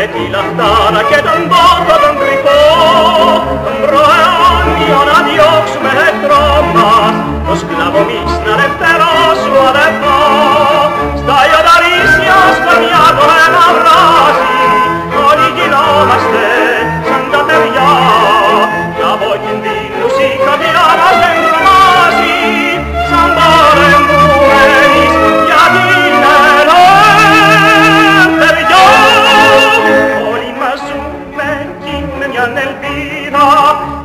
με τη λαχτάρα και τον πόντο τον κρυφό των προαιώνιων να διώξουμε τρόμας το σκλαβομί del vino